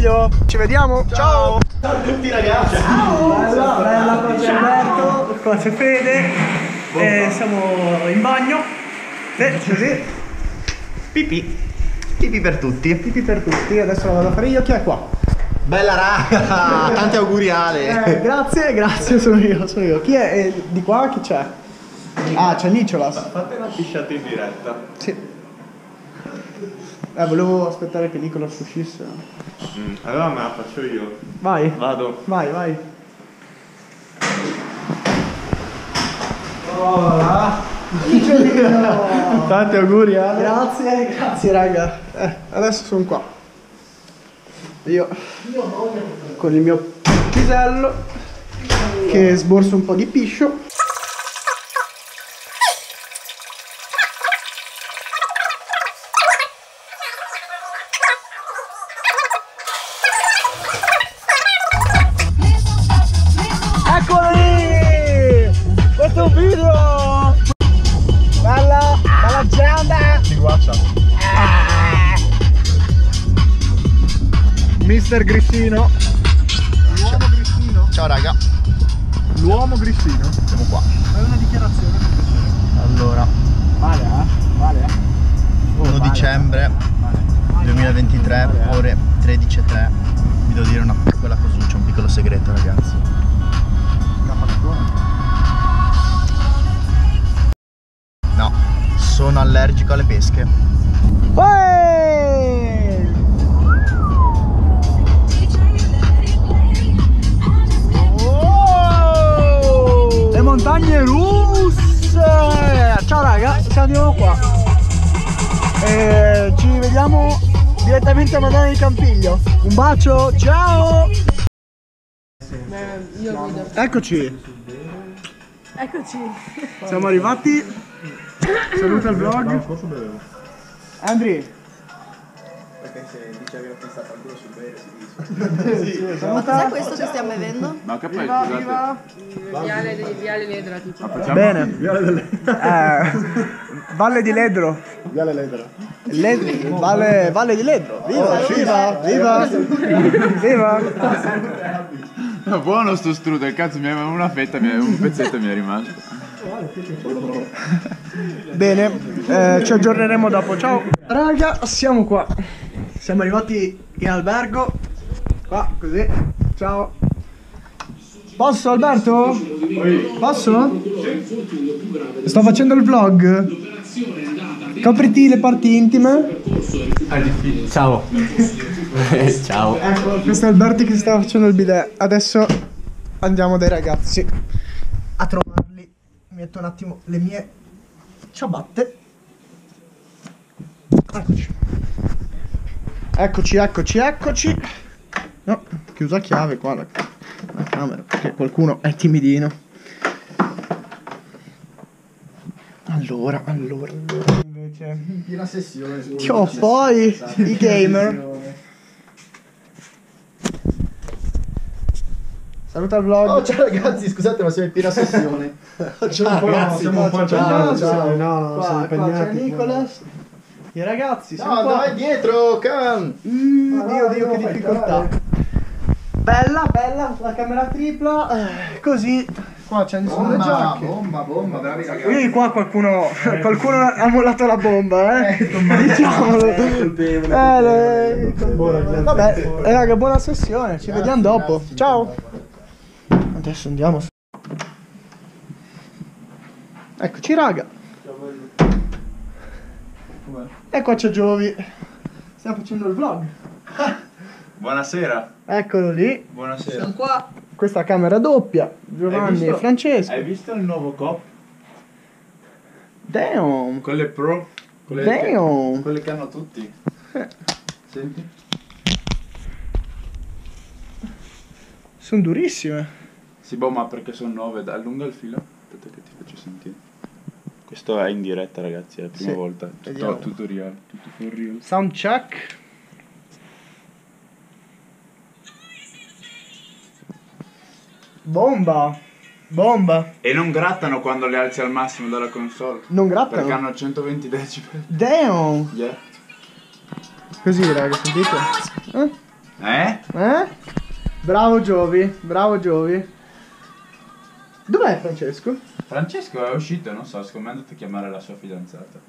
Campiglio? Ci vediamo? Ciao! Ciao a tutti ragazzi. Bella, bella, qua c'è Alberto, qua c'è Fede. E siamo in bagno. E così. Pipì. Pipì per tutti. Pipì per tutti. Adesso la vado a fare io. Chi è qua? Bella raga, tanti auguri Ale. Eh, grazie, grazie, sono io, sono io. Chi è? Eh, di qua chi c'è? Ah, c'è Nicolas. Fate una pisciata in diretta. Sì. Eh, volevo aspettare che Nicolas uscisse. Mm, allora me la faccio io. Vai, Vado. vai, vai. Hola. Tanti auguri Ale. Grazie, grazie raga. Eh, adesso sono qua. Io con il mio pisello che sborso un po' di piscio. Mister Grissino. L'uomo Grissino. Ciao raga. L'uomo Grissino. Siamo qua. Fai una dichiarazione. Allora, Vale, eh? Vale, eh? 1 dicembre 2023, ore 13.03. Vi devo dire una piccola cosuccia, un piccolo segreto ragazzi. No, sono allergico alle pesche. Uè! Montagne russe! Ciao raga, siamo di nuovo qua. E ci vediamo direttamente a Madonna di Campiglio. Un bacio, ciao! Eccoci, Eccoci. siamo arrivati. Saluta il vlog. Andri. Perché se dice che ho pensato ancora sul bere si dice. Ma cos'è questo che stiamo bevendo? Ma che poi Viva, viva. Viale, di- viale Ledra, tipo. Bene. Eh, Valle di Ledro. Viale Ledra. Led- valle, Valle di Ledro. Viva, viva, viva. Viva. No, buono sto strudel, cazzo mi aveva una fetta, mi aveva un pezzetto mi è rimasto. Bene, eh, ci aggiorneremo dopo. Ciao. Raga, siamo qua. Siamo arrivati in albergo. Qua, così. Ciao. Posso Alberto? Posso? Sto facendo il vlog. Copriti le parti intime. Ciao. Ciao. Ecco, questo è Alberti che stava facendo il bidet. Adesso andiamo dai ragazzi a trovarli. Metto un attimo le mie ciabatte. Eccoci. Eccoci, eccoci, eccoci. No, chiusa a chiave qua la, la camera perché qualcuno è timidino. Allora, allora, allora. Invece. Piena sessione. Io poi i gamer. Saluta il vlog. Oh ciao ragazzi, scusate ma siamo in piena sessione. Ciao, ragazzi, siamo un po' ciao, impegnati. ciao. No, no, Qua, qua c'è Nicolas. I ragazzi, siamo No, qua. vai dietro, can. Mm, Dio, Dio, che difficoltà. Bella, bella, la camera tripla. eh, così. Qua c'è nessuno le Bomba, giacche. bomba, bomba, bravi ragazzi. Io di qua qualcuno, qualcuno ha mollato la bomba, eh. Diciamolo. Eh, le- Vabbè, eh, raga, buona sessione. Ci vediamo dopo. Ciao. Adesso andiamo. Eccoci, raga. E qua c'è Giovi. Stiamo facendo il vlog. Buonasera. Eccolo lì. Buonasera. Qua. Questa camera doppia. Giovanni visto? e Francesco. Hai visto il nuovo cop? Damn. Quelle pro? Quelle Damn. Che, quelle che hanno tutti. Senti? Sono durissime. Sì, boh, ma perché sono nuove, dai, allunga il filo. Aspetta che ti faccio sentire. Questo è in diretta, ragazzi, è la prima Sì, volta. Tutto vediamo. tutorial, tutto for real. Sound check. Bomba. Bomba. E non grattano quando le alzi al massimo dalla console. Non Perché grattano. hanno 120 decibel. Damn. Yeah. Così, raga, sentite? Eh? Eh? Eh? Bravo Giovi, bravo Giovi. Dov'è Francesco? Francesco è uscito, non so, secondo me è andato a chiamare la sua fidanzata.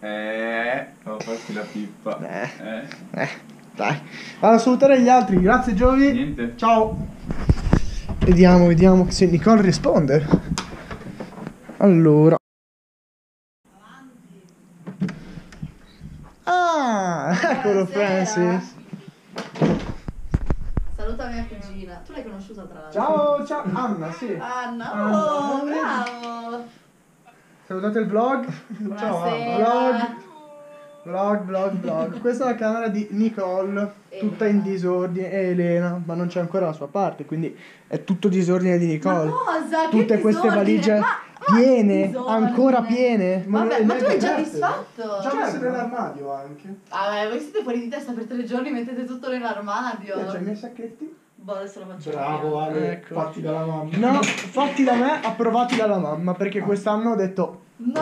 Eh, ho farti la pippa. Eh. Eh. Eh, dai. Vado a salutare gli altri, grazie Giovi. Niente. Ciao. Vediamo, vediamo se Nicole risponde. Allora. Ah, eccolo Francis. Saluta mia cugina. Tu l'hai conosciuta tra l'altro? Ciao, ciao. Anna, sì. Anna, Anna. oh, bravo. Salutate il vlog. Ciao, Buonasera. vlog. Vlog, vlog, vlog. Questa è la camera di Nicole, tutta in disordine, e Elena, ma non c'è ancora la sua parte, quindi è tutto disordine di Nicole. Ma cosa? Che Tutte queste disordine? valigie ma piene, disordine? ancora piene. Vabbè, ma tu hai già disfatto? Già messe Certo. nell'armadio anche. Vabbè, voi siete fuori di testa per tre giorni, mettete tutto nell'armadio. Eh, C'hai i miei sacchetti? Boh, adesso lo faccio Bravo. Ale, Ecco. fatti dalla mamma. No, fatti da me, approvati dalla mamma, perché quest'anno ho detto No!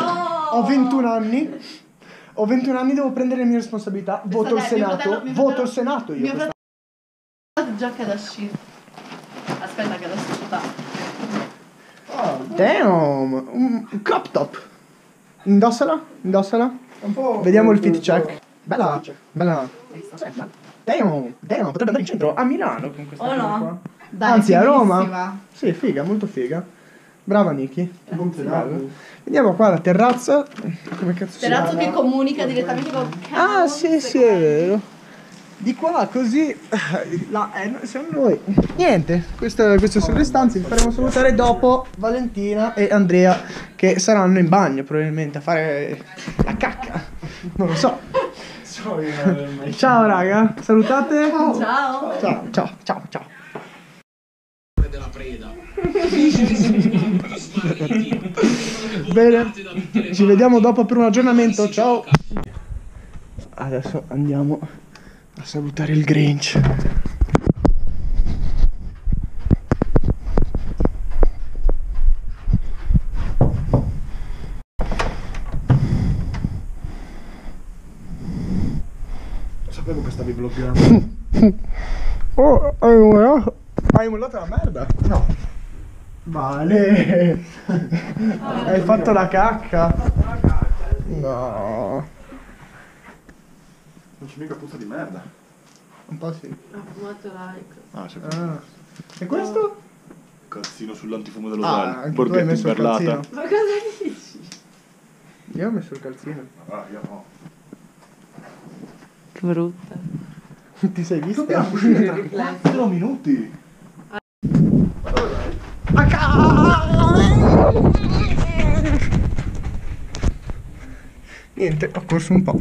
ho 21 anni. Ho 21 anni, devo prendere le mie responsabilità. Voto il Senato. fratello- Voto fratello- il Senato io. Mio fratello giacca da sci. Aspetta che adesso. Damn, un crop top. Indossala, indossala. Un po'. Vediamo il fit check. Bella, bella. Damn, damn, potrebbe andare in centro a Milano con questa Oh cosa no? qua. Dai, Anzi, a Roma. Sì, figa, molto figa. Brava Niki. Vediamo qua la terrazza. Come cazzo chiama? che comunica direttamente con Ah, sì, sì, è vero. Di qua così. Là, eh, siamo noi. Niente, queste, queste sono le stanze. Vi faremo salutare dopo Valentina e Andrea che saranno in bagno probabilmente a fare la cacca. Non lo so. Ciao raga, salutate. Ciao. Ciao, ciao, ciao, ciao. Bene, ci vediamo dopo per un aggiornamento. Ciao. Adesso andiamo a salutare il Grinch. Sapevo che stavi vloggando. Oh, hai mollato? Hai mollato la merda? No. Vale. hai fatto la cacca? No. Non c'è mica puzza di merda. Un po' sì. Ho fumato like. Ah, c'è Ah. E questo? calzino sull'antifumo dello Ah, hai Borghetti messo il perlata. calzino. Ma cosa dici? Io ho messo il calzino. Ah, io no. Che brutta. Ti sei visto? Dobbiamo uscire tra 4 minuti. Niente, ho corso un po'.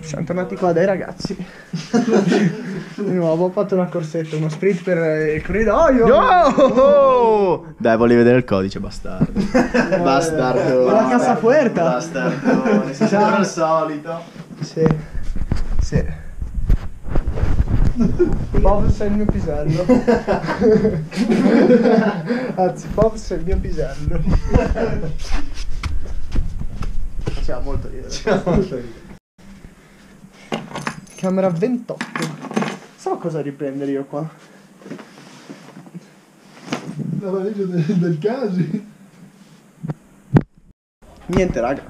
Siamo tornati qua dai ragazzi. Di nuovo ho fatto una corsetta, uno sprint per il corridoio. Yo! Dai, volevi vedere il codice, bastardo. Bastardo. Con la cassafuerta. Bastardo. Sei sempre al solito. Sì. Sì. Bob sei il mio pisello. Anzi, Bob sei il mio pisello. Faceva molto ridere. Camera 28. So cosa riprendere io qua. La valigia del, del casi. Niente, raga.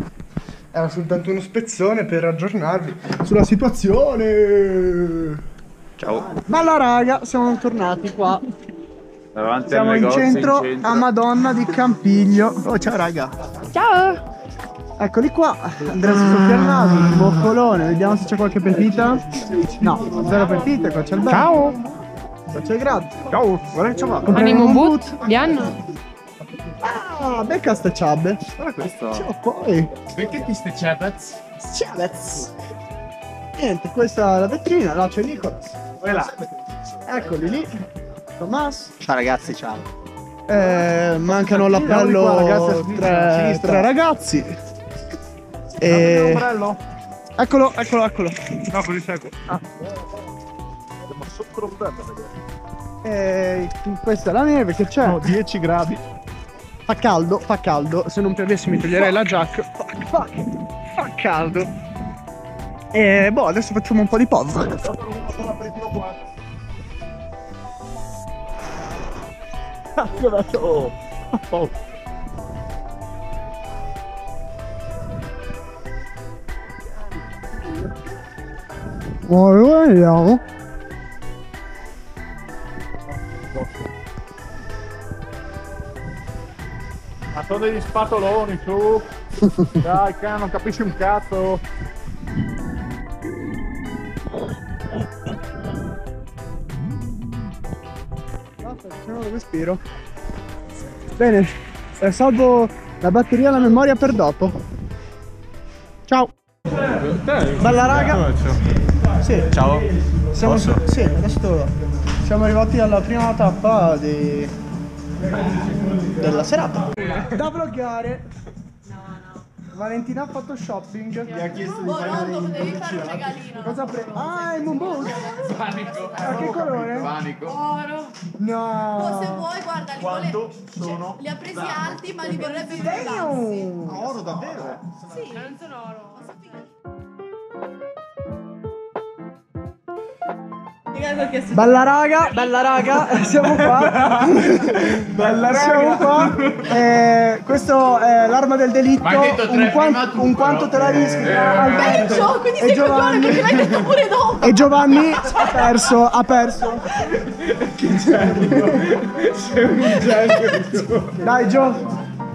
Era soltanto uno spezzone per aggiornarvi sulla situazione. Ciao. Bella raga, siamo tornati qua. Davanti Siamo al in centro, in centro. a Madonna di Campiglio. Oh, ciao raga. Ciao. Eccoli qua. Andrea si soffia il naso, un boccolone. Vediamo se c'è qualche pepita. No, zero pepite, qua c'è il bello. Ciao. Qua c'è il grazie. Ciao. Guarda che c'è Animo boot di Anna. Ah, becca ste ciabe. Guarda questo. Ciao poi. Perché ti ste ciabaz? Ciabez. Niente, questa è la vetrina, là c'è Nicolas. Eccoli lì. Tomas. Ciao ragazzi, ciao. Eh, mancano l'appello tre, tre ragazzi. E... Eccolo, eccolo, eccolo. No, così secco. Ah. Ma sotto lo ragazzi. E questa è la neve che c'è. 10 gradi. Fa caldo, fa caldo. Se non piovesse mi toglierei la giacca. Fuck, fuck. Fa caldo. E boh, adesso facciamo un po' di pause. Cazzo da solo. Oh. Ora vediamo. Ma sono degli spatoloni, su. Dai, che non capisci un cazzo. Basta, facciamo un respiro. Bene, eh, salvo la batteria e la memoria per dopo. Ciao. Bella raga. Sì. Ciao. Siamo Sì, adesso te. Siamo arrivati alla prima tappa di... della serata. Da vloggare. Valentina ha fatto shopping. Mi ha chiesto Oh, Rondo, devi fare un regalino. Cosa pre... Ah, il moonboot! Panico! A che colore? Oro. No! Oh, se vuoi, guarda, li, Quanto vole- sono? li ha presi alti, ma li vorrebbe bassi. Damn! Oro davvero? Sì, non sono oro. Bella raga, bella raga, siamo qua. bella raga. Siamo qua. Eh, questo è l'arma del delitto. un, quan- un quanto te la rischi Alberto Peggio, quindi e sei Giovanni. perché l'hai detto pure dopo. E Giovanni ha perso, ha perso. Dai Gio,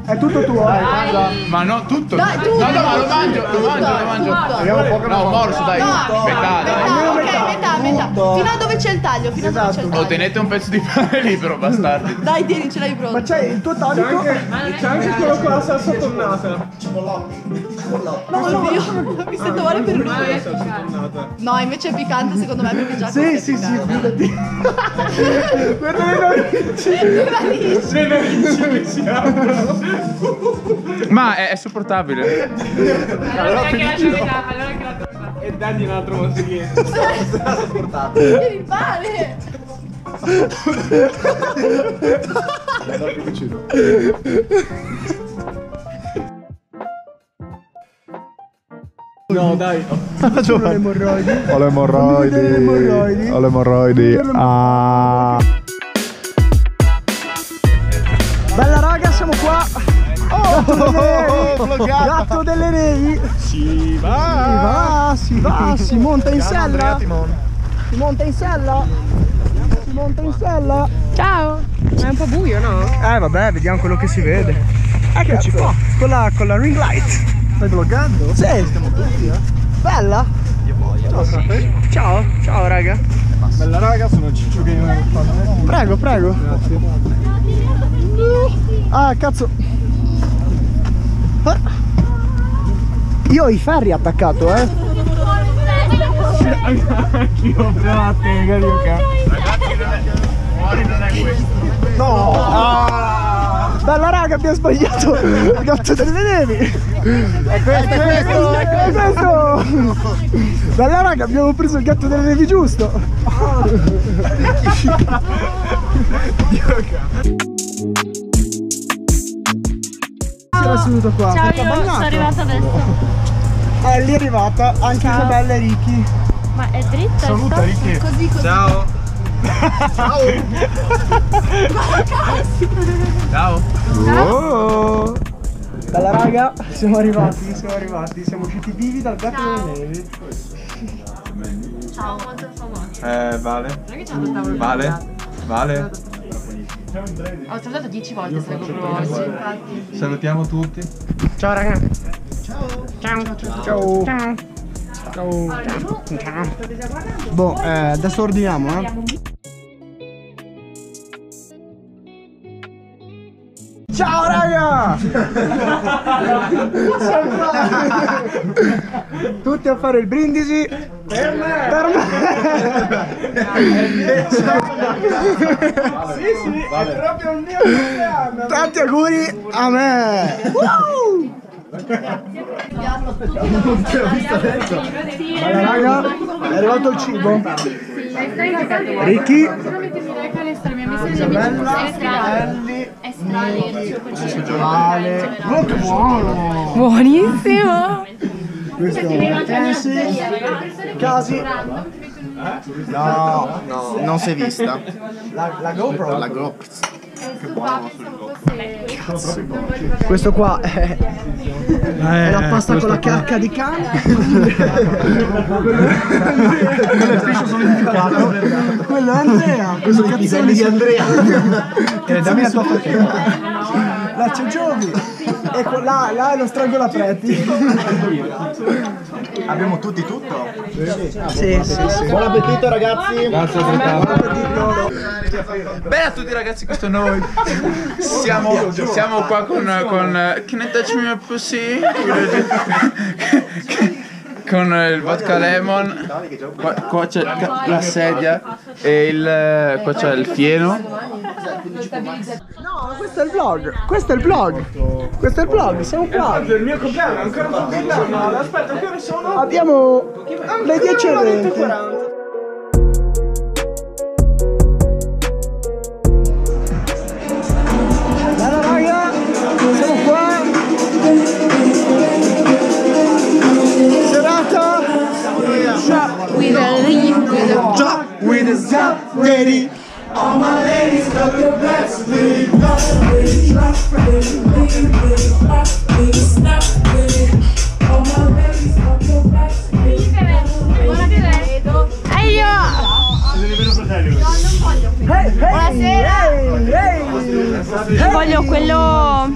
è tutto tuo. Ma no, tutto. Dai, tu. No, no, ma lo mangio, lo mangio, lo mangio. No, un morso, dai. Metà, dai. Metà, ok, metà, metà. Fino a dove c'è il taglio, fino a dove c'è il Oh, taglio. tenete un pezzo di pane libero, bastardi. Dai, tieni, ce l'hai Ma pronto. c'è il tuo tonico? C'è anche quello con la salsa tonnata. Oddio, mi sento male per lui. No, invece è piccante secondo me perché già Sì, sì, sì, fidati. Guarda le narici. Le narici. Ma è, è sopportabile. Allora che la allora che la E dagli un altro consigliere. Devi fare. No, dai. Sono le emorroidi. Ho le emorroidi. Le. Ho le emorroidi. Ah. Bella raga, siamo qua. Oh, gatto delle nevi. Gatto delle nevi. Si va. Si va, si va, si monta in sella. Si monta in sella. Si monta in sella. Ciao! Ma è un po' buio, no? Eh vabbè, vediamo quello che si vede. Eccoci qua, con la, con la ring light. Stai vloggando? Sì. Siamo tutti, eh. Bella? Ciao, ciao raga. Bella raga, sono Ciccio Gamer. Prego, prego. Ah, cazzo. Ah. Io ho i ferri attaccato, eh. Anch'io, però a te, Garioca. No! Ah. Bella raga, abbiamo sbagliato il gatto delle nevi! È questo! È questo! Bella raga, abbiamo preso il gatto delle nevi giusto! Era seduto qua. Ciao, io sono arrivata adesso. Eh, lì è arrivata, anche Ciao. Isabella e Ricky. Ma è dritta? Saluta, Ricky. Così, così. Ciao. Ciao. Oh. Bella raga, siamo arrivati, siamo arrivati, siamo usciti vivi dal gatto Ciao. delle nevi. Ciao, molto famoso. Eh, vale. Vale. Vale. Ho salutato 10 volte se proprio oggi. Salutiamo tutti. Ciao raga. Ciao. Ciao. Ciao. Ciao. Ciao. Ciao. Boh, eh, adesso ordiniamo, eh. Ciao raga! Tutti a fare il brindisi per me! Per me! sì, sì, è proprio il mio compleanno! Tanti auguri a me! Raga, è arrivato il cibo. Ricky, essere mia missione di amici Ellie, estrali. Ale. Oh, che buono! Buonissimo! Questo è Tensi, Casi, No, no, non si è vista. la, la GoPro. La GoPro. Questo qua è, è la pasta con la cacca di cane. Quello è solidificato. Quello è Andrea. Questo cazzone di Andrea. E dammi la tua Là c'è Giovi. E qua- là, là lo strangolapreti. Abbiamo tutti tutto? Sì, sì, sì. Buon appetito ragazzi! Grazie altrettanto. Bene a tutti ragazzi, questo è noi. Siamo, siamo qua con, con Can I touch me pussy? con eh, il vodka lemon. Qua, qua c'è la sedia e il, eh, qua c'è il fieno. No, questo è il vlog. Questo è il vlog. Questo è il vlog. Siamo qua. Eh, è il mio compleanno, ancora un po' Aspetta, che ore sono? Abbiamo le 10 e 20. A Shop with a zap ready. E io! Buonasera. Ehi, ehi. Voglio quello...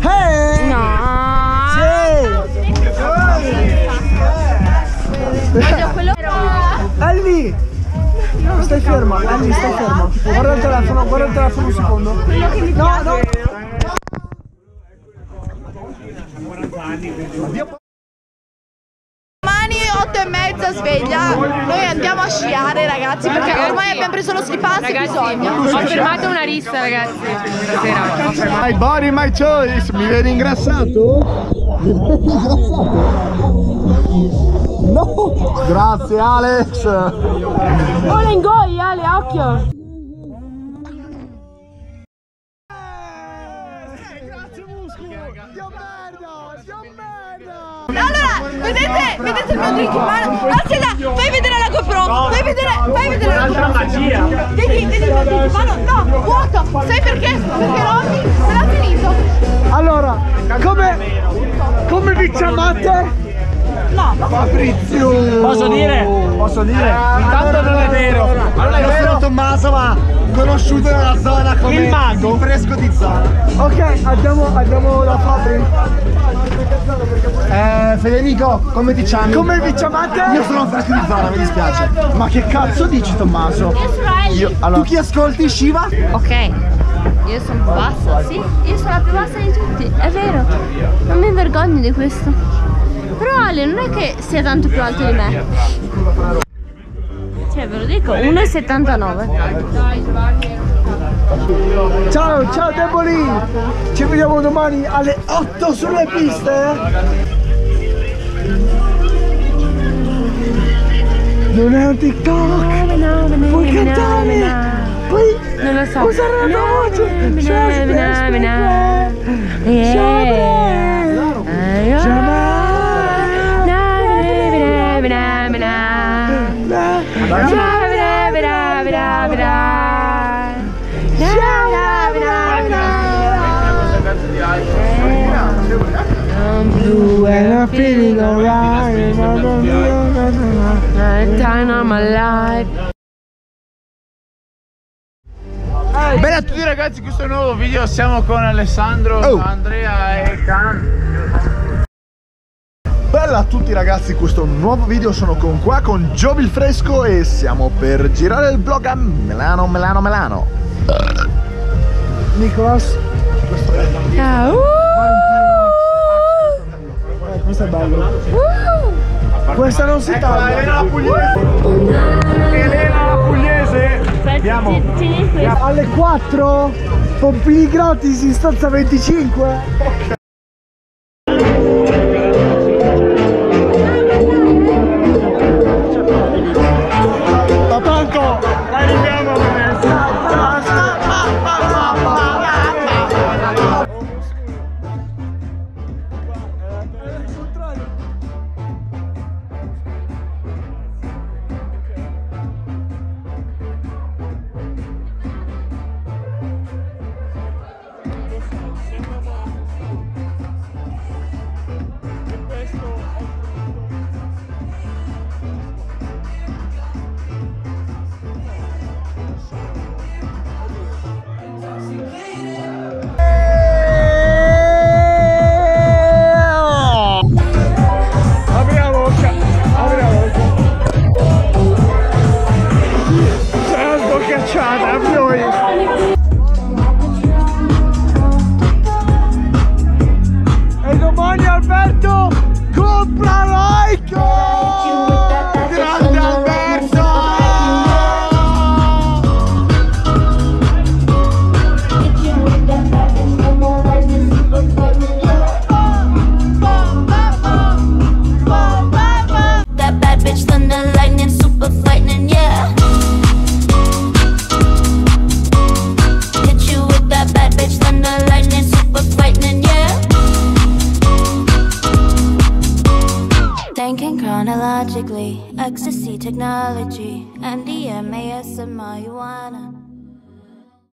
Ehi. No! Sì. Voglio quello... Ellie! Stai ferma, Ellie, stai ferma. Guarda il telefono, guarda il telefono un secondo. No, no. Domani 8 e mezza sveglia, noi andiamo a sciare ragazzi perché ormai abbiamo preso lo ski pass e bisogna. Ho fermato una rissa, ragazzi. Stasera. My body, my choice. Mi vedi ingrassato? No! Grazie Alex! Oh, l'ingoi, Ale, occhio! Allora, vedete, vedete il mio drink in mano? Là, fai vedere la GoPro, fai vedere, fai vedere la GoPro. magia. Vedi, vedi il mio drink in mano? No, vuoto, sai perché? Perché Ronny se l'ha finito. Allora, come come vi chiamate? No, Fabrizio. Posso dire? Posso dire? Intanto non è vero. Allora io sono Tommaso ma conosciuto nella zona come Il mago. fresco di zona. Ok, andiamo, andiamo da Fabri. Eh Federico, come ti chiami? Come vi chiamate? Io sono fresco di zona, mi dispiace. Ma che cazzo dici Tommaso? Io sono Ellie. Tu chi ascolti Shiva? Ok. Io sono più bassa, sì. Io sono la più bassa di tutti, è vero. Non mi vergogno di questo. Però Ale non è che sia tanto più alto di me. Cioè, ve lo dico, 1,79. Ciao, ciao deboli. Ci vediamo domani alle 8 sulle piste. Non è un TikTok. Puoi cantare. Puoi Non lo so. usare la tua voce. Time of my life. Bene a tutti ragazzi, questo è un nuovo video, siamo con Alessandro, Oh. Andrea e Can. Bella a tutti ragazzi, questo nuovo video sono con qua con Giovi il Fresco e siamo per girare il vlog a Milano, Milano, Milano. Nicolas. Ah, uh, Eh, questo è bello. Questa non si taglia. Elena la Pugliese! Andiamo! Alle 4 pompini gratis in stanza 25. Alberto compra